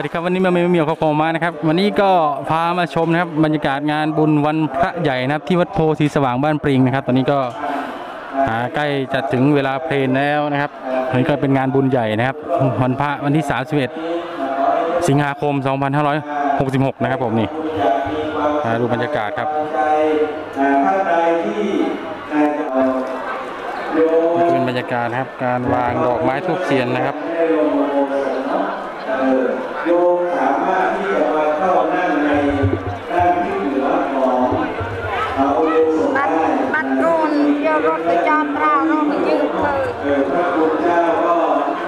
วัสดีครับวันนี้มาเมียวเมียวเขาโคมานะครับ วันนี้ก็พามาชมนะครับ บรรยากาศงานบุญวันพระใหญ่นะครับ ที่วัดโพธิสว่างบ้านปริงนะครับ ตอนนี้ก็ใกล้จะถึงเวลาเพลนแล้วนะครับอันนี้ก็เป็นงานบุญใหญ่นะครับ วันพระวันที่ 31 สิงหาคม 2566 นะครับผมนี่ดูบรรยากาศครับนี่เป็นบรรยากาศครับการวางดอกไม้ทูบเทียนนะครับ ยมสมาที่จะมาเข้านั่งในด้านที่เหนือของเอาโยสได้บัรโกนยรถไจอดรอรถไยืนเออพระคุณเจ้าก็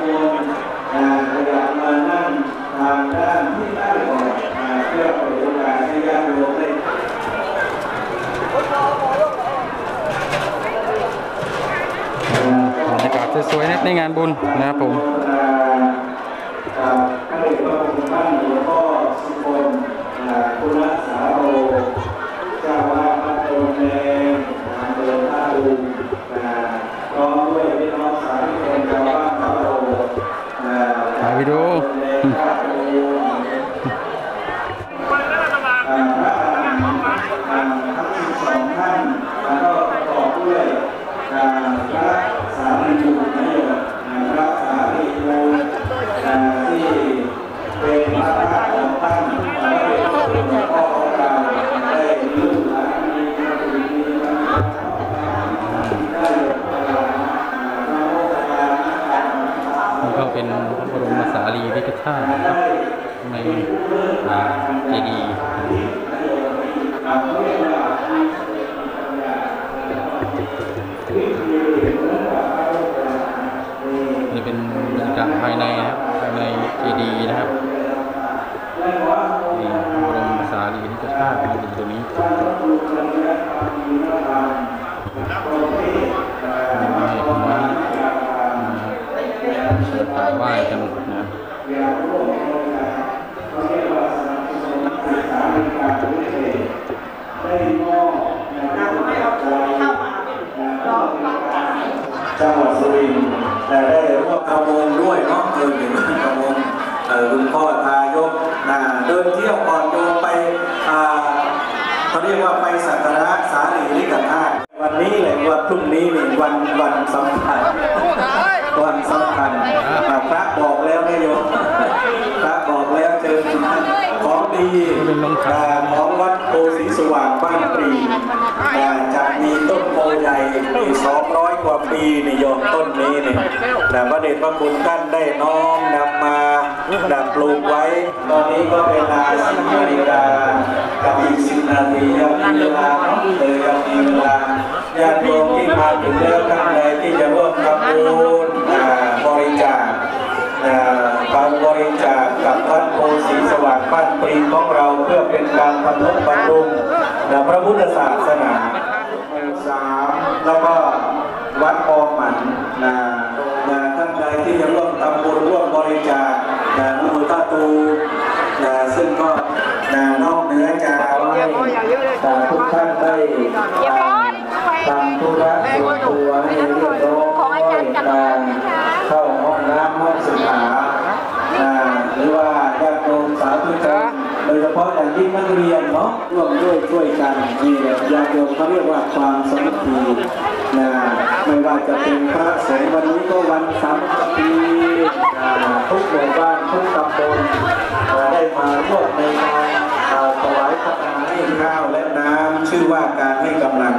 ควรขยับมานั่งทางด้านที่ด้านก่อนเพื่อเปิดโอกาสให้ญาติโยมได้บรรยากาศสวยๆในงานบุญนะครับผม พร นี่เป็นบรรยากาศภายในนะครับภายในเจดีย์นะครับนี่บรมสารีริกธาตุนะครับอยู่ตรงนี้ให้ผมว่าอ่าไหว้กันนะค ด้วยเนาะเออหนึ่กระมงคุณพ่อทายกนะเดินเที่ยวก่อนโยมไปอ่าเขาเรียกว่าไปสักการะสารีริกธาตุวันนี้เลยวันพรุ่งนี้นี่วันวันสำคัญวันสำคัญพระบอกแล้วนะโยมพระบอกแล้วเจอของดีอ่ของวัดโพธิสว่างบ้านปรีอ่าจะมีต้นโพใหญ่มี200กว่าปีนี่โยมต้นนี้เนี่ย แต่พระเดชพระคุณท่านได้น้อมนำมาดับปลูกไว้ ตอนนี้ก็เวลา10นาฬิกากับอีก10นาทียังมีเวลาเนาะเลยยังมีเวลาญาติโยมที่มาถึงแล้วท่านใดที่จะร่วมทำบุญบริจาคการบริจาคกับวัดโพสีสว่างบ้านปรีของเราเพื่อเป็นการบรรลุบำรุงพระพุทธศาสนาสามแล้วก็วัดออมหมันนะนะ ที่จะร่วมทำบุญร่วมบริจาคนะนูตาตูนะซึ่งก็นะนอกเหนือจากให้นะทุกท่านได้ทำธุระส่วนตัวให้เรียบร้อยการเข้าห้องน้ำห้องสุขาหรือว่าญาติโยมสาธุชนโดยเฉพาะอย่างยิ่งนักเรียนเนาะร่วมด้วยช่วยกันนี่ญาติโยมเขาเรียกว่าความสามัคคีนะไม่ ว่าจะเป็นพระสงฆ์วันนี้ก็วันสามัคคีอ่าทุกหมู่บ้านทุกตำบลได้มาร่วมในการอ่าถวายพระทานให้ข้าวและน้ำชื่อว่าการให้กำลัง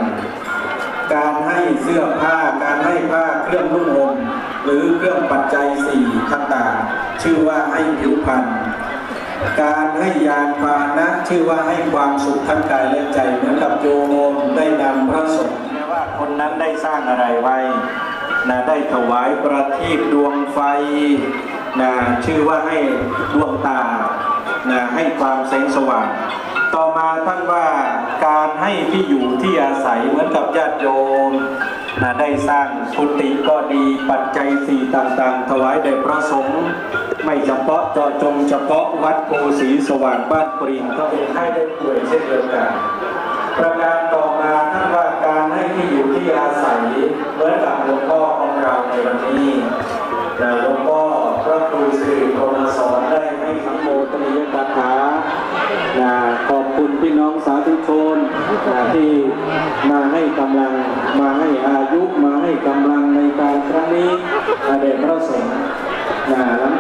การให้เสื้อผ้าการให้ผ้าเครื่องนุ่งห่มหรือเครื่องปัจจัยสี่ต่างๆชื่อว่าให้ผิวพรรณการให้ยานพาหนะชื่อว่าให้ความสุขทั้งกายและใจเหมือนกับโยมได้นำพระสงฆ์ คนนั้นได้สร้างอะไรไว้นะได้ถวายประทีปดวงไฟนะชื่อว่าให้ดวงตานะให้ความแสงสว่าง ต่อมาท่านว่าการให้ที่อยู่ที่อาศัยเหมือนกับญาติโยมนะได้สร้างกุฏิก็ดีปัจจัยสี่ต่างๆ ถวายแด่พระสงฆ์ไม่เฉพาะเจาะจงเฉพาะวัดโพสีสว่างบ้านปริงก็เป็นให้ได้ป่วยเช่นเดียวกันประการต่อมา ที่อาศัยเหมือนกับหลวงพ่อของเราในวันนี้หลวงพ่อพระครูสิริพรมสอนได้ได้ให้สังโมทนียกถาขอบคุณพี่น้องสาธุชนที่มาให้กำลังมาให้อายุมาให้กำลังในการครั้งนี้อาเดชพระสงฆ์นะ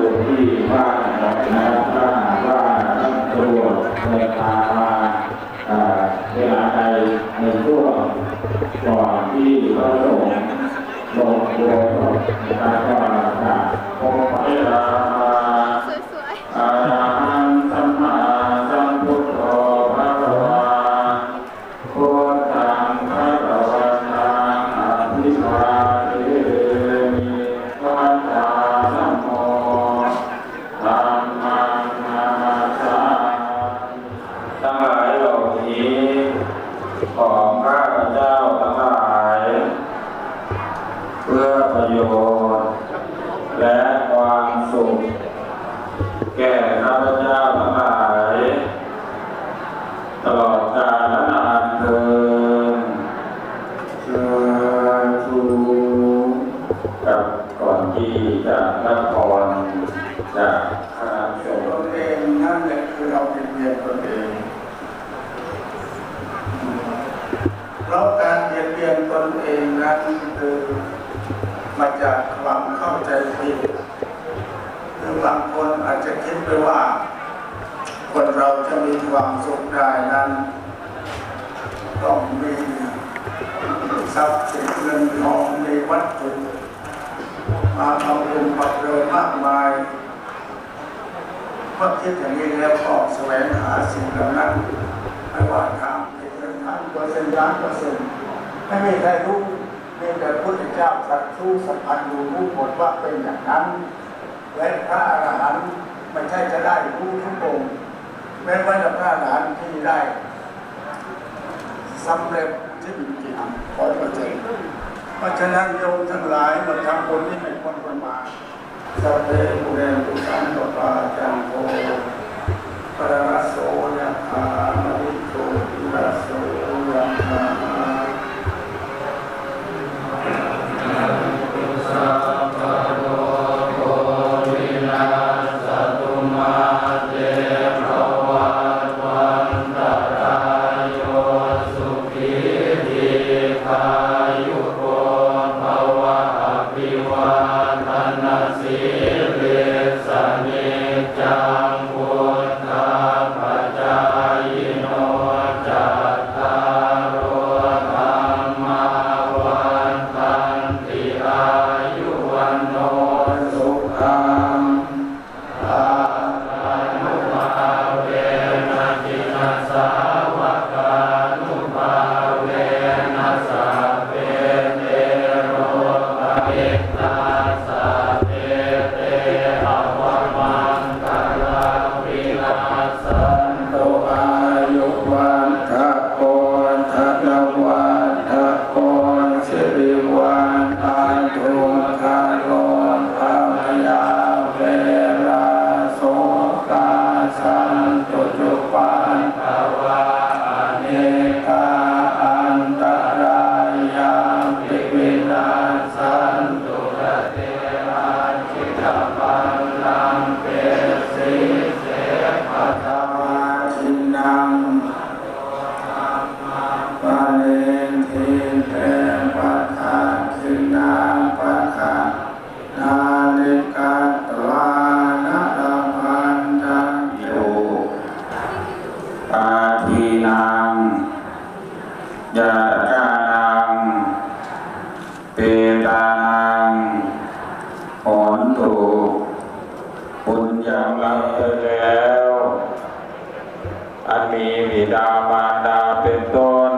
อท่านดูที่บ้านนะครับถ้าหากว่าท่านสะดวกเดินทางมาอ่าเวลาใดในช่วงก่อนที่พระสงฆ์ลงตัวนะครับก็จะพบพระราอาหังสัมมาสัมพุทโธพระวาพุทธังพระวันตังอภิวา ตลอดกาลและนานเทินเชิญชูกับก่อนที่จะรับพรจากคณะสงตฆ์นเองนั่นแหละคือเราเป็นเพียนตนเองเพราะการเบียดเบียนตนเองนั้นคือมาจากความเข้าใจผิดคือบางคนอาจจะคิดไปว่า คน เราจะมีความสุขได้นั้น ต้องมีทรัพย์สินเงินทองมีวัตถุมาทำบุญปักเริมากมายเมื่อคิดอย่างนี้แล้วก็แสวงหาสิ่งเหล่านั้นไม่ว่าทางเป็นทางเปอร์เซ็นต์ล้านเปอร์เซ็นต์ไม่มีใครรู้มีแต่พระพุทธเจ้าสัตว์รู้สัมพันธ์รู้รู้หมดว่าเป็นอย่างนั้นและพระอรหันต์ไม่ใช่จะได้รู้ทุกองค์ แม้ว่าแต่พระอรหันที่ได้สำเร็จที่จริงๆร้อยเปอร์เซ็นต์เพราะฉะนั้นโยมทั้งหลายมาทำบุญที่ไม่ควรประมาทสัพเพปุเรนตุสันตปาจังโท น บิดามารดาเป็นต้น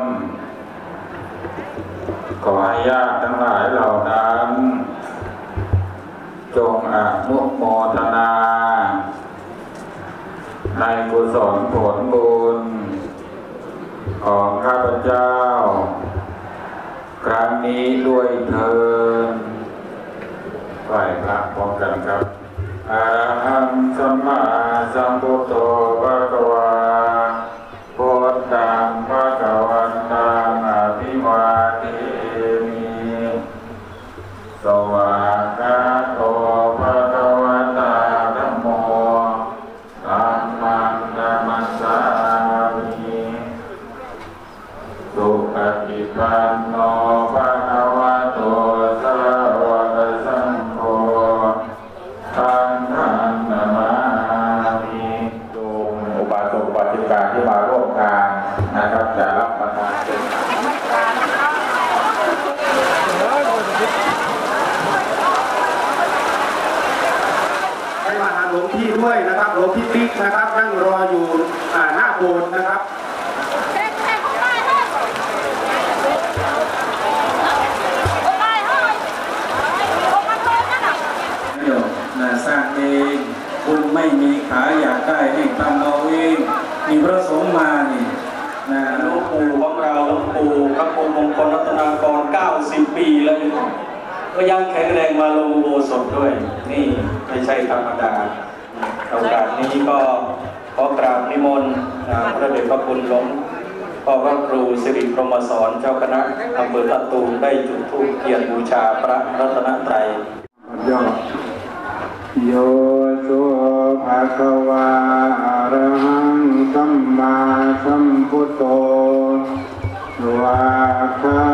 ขอให้ญาติทั้งหลายเหล่านั้น จงอนุโมทนาในกุศลผลบุญ ของข้าพเจ้า ครั้งนี้ด้วยเทินฝ่าพระพร้อมกันครับอรหังสัมมาสัมพุทโธพระกวา ห้มาหาหลวงพี่ด้วยนะครับหลวงพี่ปิ๊กนะครับนั่งรออยู่หน้าโบสถ์นะครับ ไม่มีขาอยากได้ให้ทำเอาเองมีพระสงฆ์มานี่นะหลวงปู่ของเราหลวงปู่พระพรหมมงคลรัตนากร 90 ปีเลยก็ยังแข็งแรงมาลงโบสถด้วย นี่ไม่ใช่ธรรมดาโอกาสนี้ก็ขอกราบนิมนต์พระเดชพระคุณหลวงพ่อพระครูสิริพรหมสอนเจ้าคณะอำเภอตะตูมได้จุดธูปเทียนบูชาพระรัตนตรัยย่อโย ภะคะวะอะระหังสัมมาสัมพุทโธวาคา